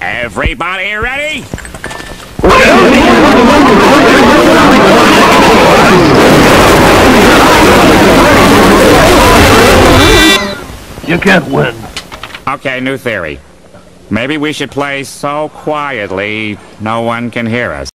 Everybody ready? You can't win. Okay, new theory. Maybe we should play so quietly no one can hear us.